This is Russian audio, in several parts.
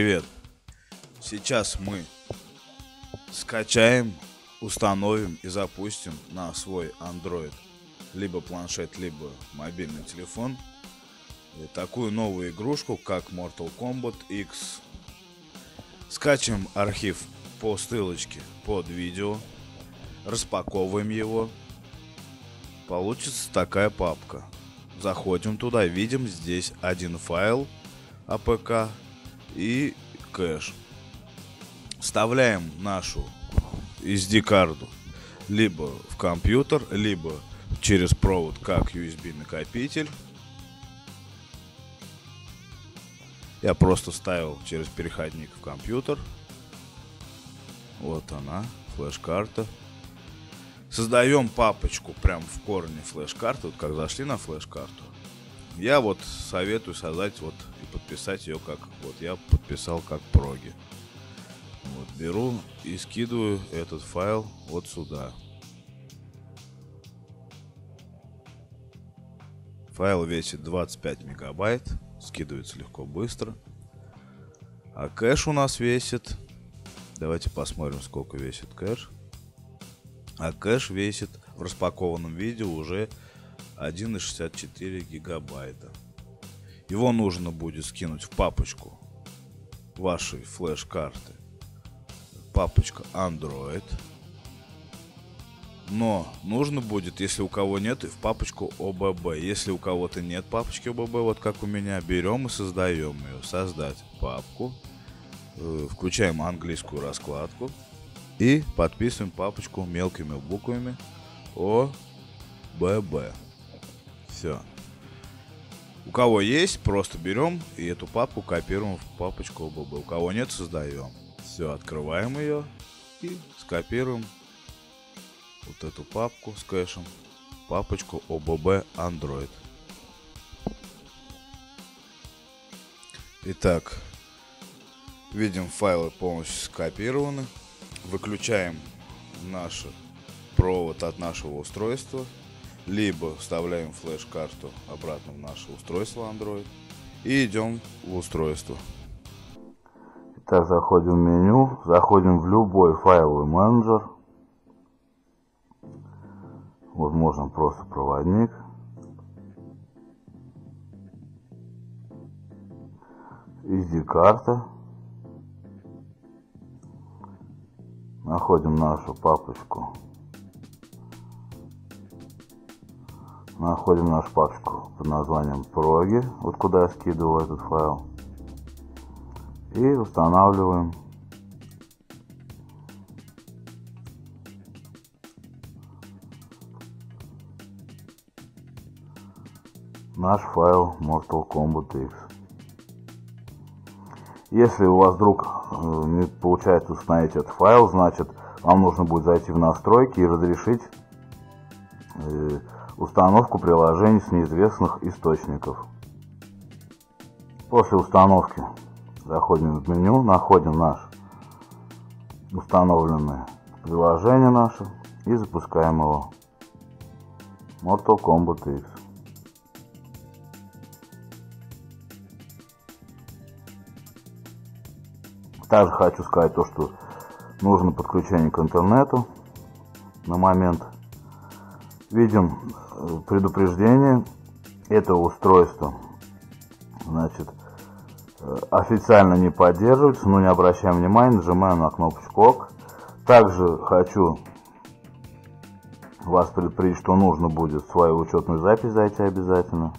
привет! Сейчас мы скачаем, установим и запустим на свой Android либо планшет, либо мобильный телефон такую новую игрушку, как Mortal Kombat X. Скачиваем архив по ссылочке под видео, распаковываем его. Получится такая папка. Заходим туда, видим здесь один файл APK и кэш. Вставляем нашу SD-карту либо в компьютер, либо через провод как USB накопитель. Я просто ставил через переходник в компьютер. Вот она, флеш-карта. Создаем папочку прям в корне флеш-карты. Вот как зашли на флеш-карту. Я вот советую создать вот и подписать ее как... Вот я подписал как проги. Вот беру и скидываю этот файл вот сюда. Файл весит 25 мегабайт, скидывается легко быстро. А кэш у нас весит... Давайте посмотрим, сколько весит кэш. А кэш весит в распакованном виде уже 1,64 гигабайта. Его нужно будет скинуть в папочку вашей флеш-карты. Папочка Android. Но нужно будет, если у кого нет, в папочку ОББ. Если у кого-то нет папочки ОББ, вот как у меня, берем и создаем ее. Создать папку. Э, включаем английскую раскладку. И подписываем папочку мелкими буквами ОББ. Все. У кого есть, просто берем и эту папку копируем в папочку ОББ. У кого нет, создаем. Все, открываем ее и скопируем вот эту папку с кэшем, папочку OBB Android. Итак, видим файлы полностью скопированы. Выключаем наш провод от нашего устройства, либо вставляем флеш-карту обратно в наше устройство Android и идем в устройство. Итак, заходим в меню, заходим в любой файловый менеджер, вот можно просто проводник. SD-карта. Находим нашу папочку. Находим нашу папочку под названием проги, вот куда я скидывал этот файл. И устанавливаем наш файл Mortal Kombat X. Если у вас вдруг э, не получается установить этот файл, значит вам нужно будет зайти в настройки и разрешить э, установку приложений с неизвестных источников. После установки заходим в меню, находим наш установленное приложение наше и запускаем его. Mortal Kombat X. Также хочу сказать то, что нужно подключение к интернету на момент. Видим э, предупреждение этого устройства. Значит, э, официально не поддерживается, но не обращаем внимания, нажимаем на кнопочку ОК. Также хочу вас предупредить, что нужно будет свою учетную запись зайти обязательно.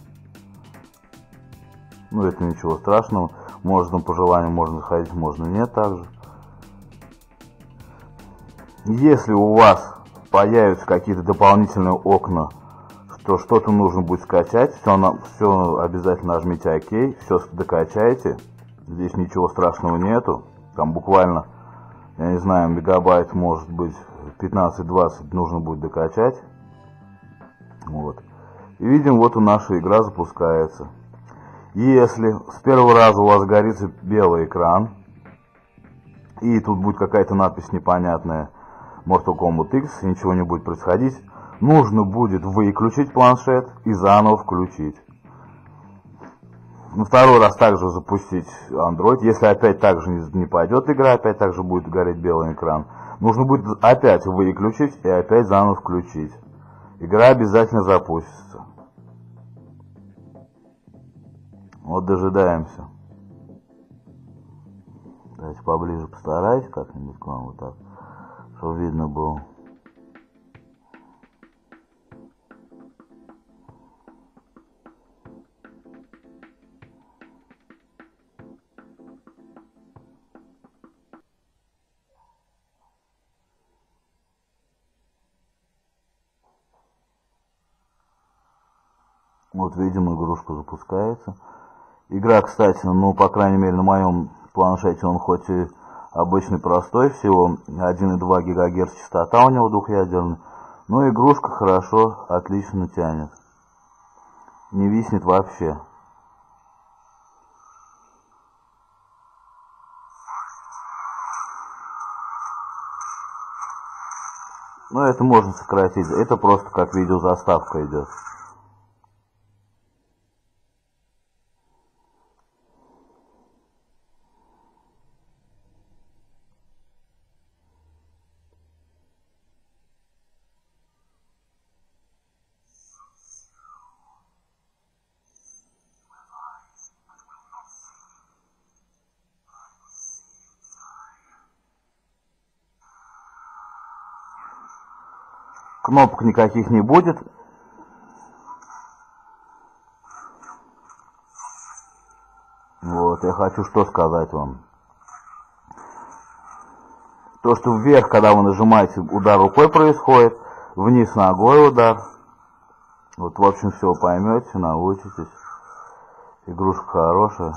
Ну, это ничего страшного. Можно по желанию, можно заходить, можно нет также. Если у вас появятся какие-то дополнительные окна, что что-то нужно будет скачать, все, на, все обязательно нажмите ОК, все докачайте. Здесь ничего страшного нету. Там буквально, я не знаю, мегабайт может быть 15-20 нужно будет докачать. Вот. И видим, вот и наша игра запускается. Если с первого раза у вас горится белый экран, и тут будет какая-то надпись непонятная Mortal Kombat X, ничего не будет происходить, нужно будет выключить планшет и заново включить. на второй раз также запустить Android. Если опять также не, не пойдет игра, опять также будет гореть белый экран. Нужно будет опять выключить и опять заново включить. Игра обязательно запустится. Вот дожидаемся. Давайте поближе постараюсь как-нибудь к вам вот так, видно было. Вот видим, игрушка запускается. Игра, кстати, ну, по крайней мере, на моем планшете он хоть и обычный простой, всего 1,2 ГГц частота у него двухъядерная, но игрушка хорошо, отлично тянет. Не виснет вообще. Ну, это можно сократить. Это просто как видеозаставка идет. Кнопок никаких не будет. Вот, я хочу что сказать вам. То, что вверх, когда вы нажимаете, удар рукой происходит, вниз ногой удар. Вот, в общем, все поймете, научитесь. Игрушка хорошая.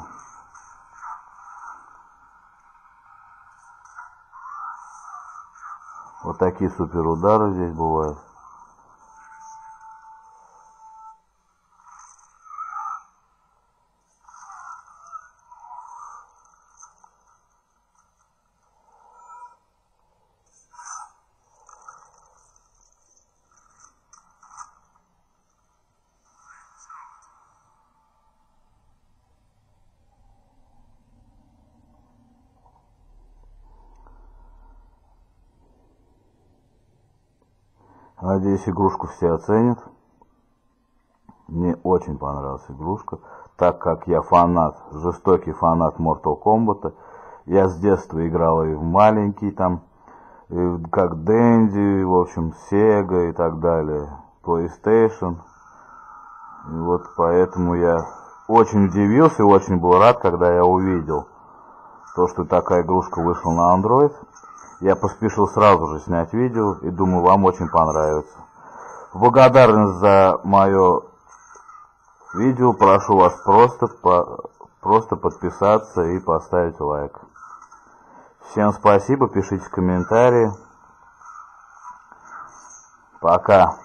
Вот такие супер удары здесь бывают. Надеюсь, игрушку все оценят. Мне очень понравилась игрушка, так как я фанат, жестокий фанат Mortal Kombat. Я с детства играл и в маленький там, и как Дэнди, в общем, Sega и так далее, PlayStation. И вот поэтому я очень удивился и очень был рад, когда я увидел то, что такая игрушка вышла на Android. Я поспешил сразу же снять видео и думаю, вам очень понравится. В благодарность за мое видео прошу вас просто, просто подписаться и поставить лайк. Всем спасибо, пишите комментарии. Пока.